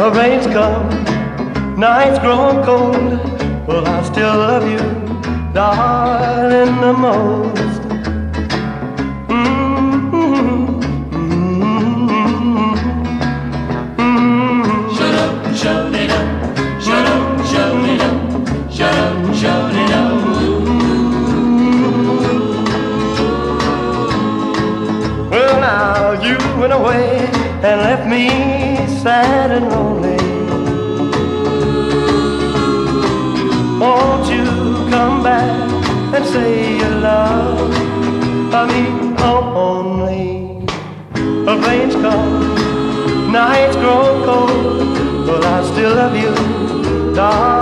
The rains come, nights grow cold. Well, I still love you, darling, the most. Shut up, shut it up. Shut up, shut it up. Shut up, shut it up. Well, now you went away and left me sad and lonely. Won't you come back and say you love me oh, only? The rains come, nights grow cold, but I still love you, darling,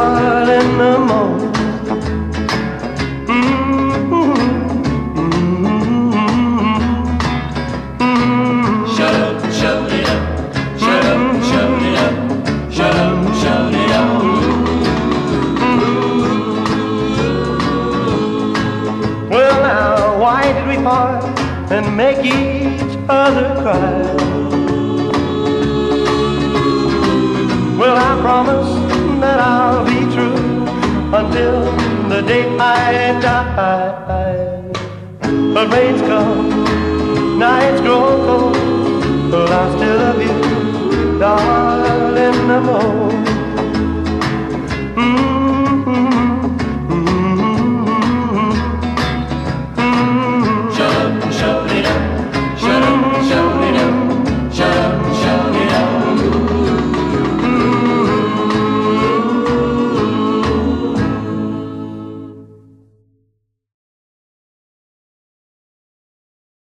part and make each other cry? Well, I promise that I'll be true until the day I die. But rains come, nights grow cold, but I still love you, darling, the most.